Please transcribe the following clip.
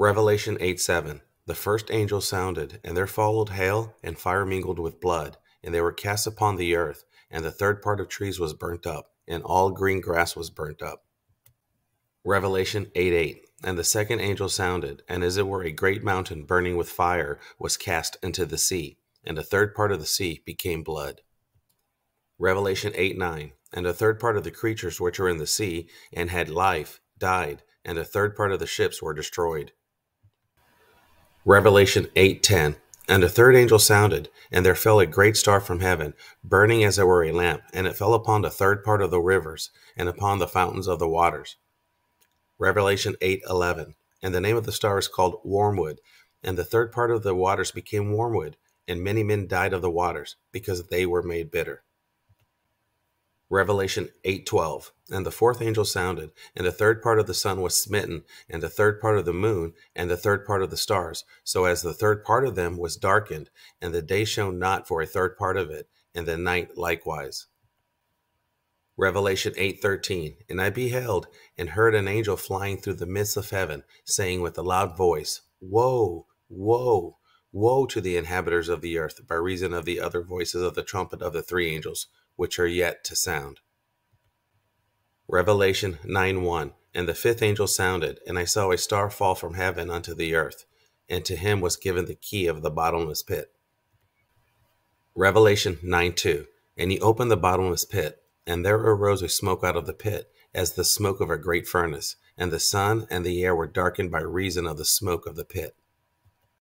Revelation 8 7. The first angel sounded, and there followed hail and fire mingled with blood, and they were cast upon the earth, and the third part of trees was burnt up, and all green grass was burnt up. Revelation 8 8. And the second angel sounded, and as it were a great mountain burning with fire was cast into the sea, and a third part of the sea became blood. Revelation 8 9. And a third part of the creatures which were in the sea and had life died, and a third part of the ships were destroyed. Revelation 8:10 And a third angel sounded, and there fell a great star from heaven, burning as it were a lamp, and it fell upon the third part of the rivers, and upon the fountains of the waters. Revelation 8:11 And the name of the star is called Wormwood, and the third part of the waters became wormwood, and many men died of the waters, because they were made bitter. Revelation 8:12 And the fourth angel sounded and the third part of the sun was smitten and the third part of the moon and the third part of the stars. So as the third part of them was darkened and the day shone not for a third part of it and the night likewise. Revelation 8:13 And I beheld and heard an angel flying through the midst of heaven saying with a loud voice Woe woe woe to the inhabitants of the earth by reason of the other voices of the trumpet of the three angels which are yet to sound. Revelation 9 1 And the fifth angel sounded, and I saw a star fall from heaven unto the earth, and to him was given the key of the bottomless pit. Revelation 9 2 And he opened the bottomless pit, and there arose a smoke out of the pit, as the smoke of a great furnace, and the sun and the air were darkened by reason of the smoke of the pit.